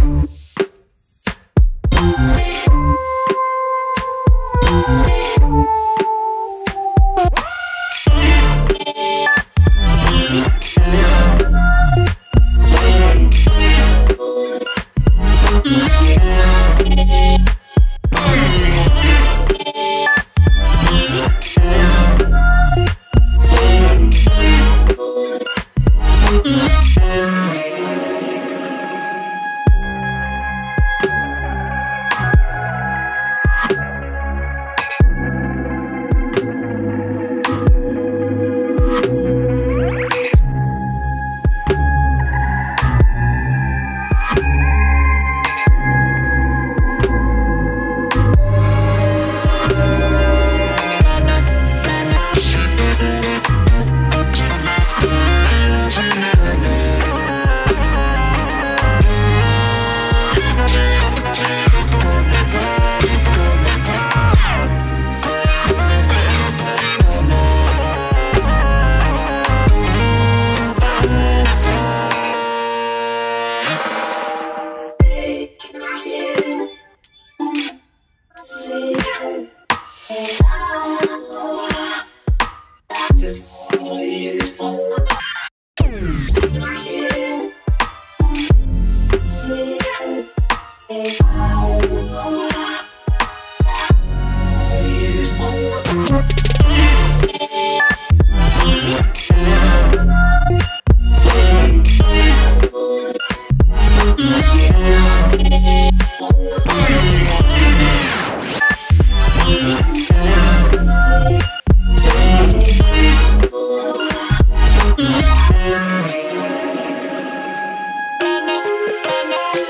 Bye. Yes.